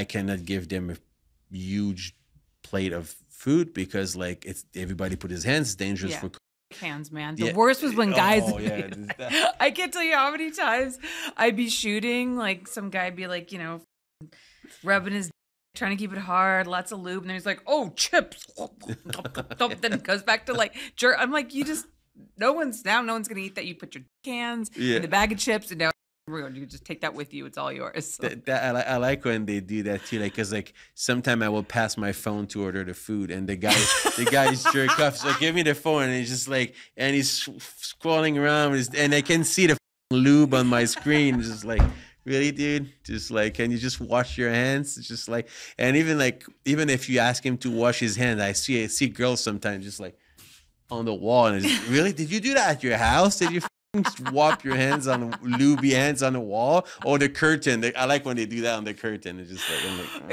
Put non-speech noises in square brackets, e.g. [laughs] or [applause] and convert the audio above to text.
I cannot give them a huge plate of food because like it's everybody put his hands. It's dangerous Yeah. for Hands, man. The Yeah. worst was when oh, guys. Oh, yeah. [laughs] I can't tell you how many times I'd be shooting, like some guy be like, you know, rubbing his [laughs] trying to keep it hard, lots of lube, and then he's like, "Oh, chips." [laughs] then it goes back to like jerk. I'm like, you just no one's now. No one's gonna eat that. You put your cans Yeah. in the bag of chips, and now you just take that with you. It's all yours. That, that I, I like when they do that too. Like, cause like sometime I will pass my phone to order the food, and the guy, the guy's [laughs] jerk off. So give me the phone, and he's just like, and he's scrolling around, and I can see the lube on my screen. Just like, really, dude? Just like, can you just wash your hands? It's just like, and even like, even if you ask him to wash his hands, I see, I see girls sometimes just like on the wall, and it's, really, did you do that at your house? Did you? Swap your hands on the lubey hands on the wall or the curtain. I like when they do that on the curtain. It's just like, like